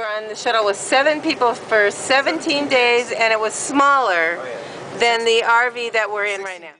were on the shuttle with seven people for 17 days, and it was smaller oh, than the RV that we're in right now.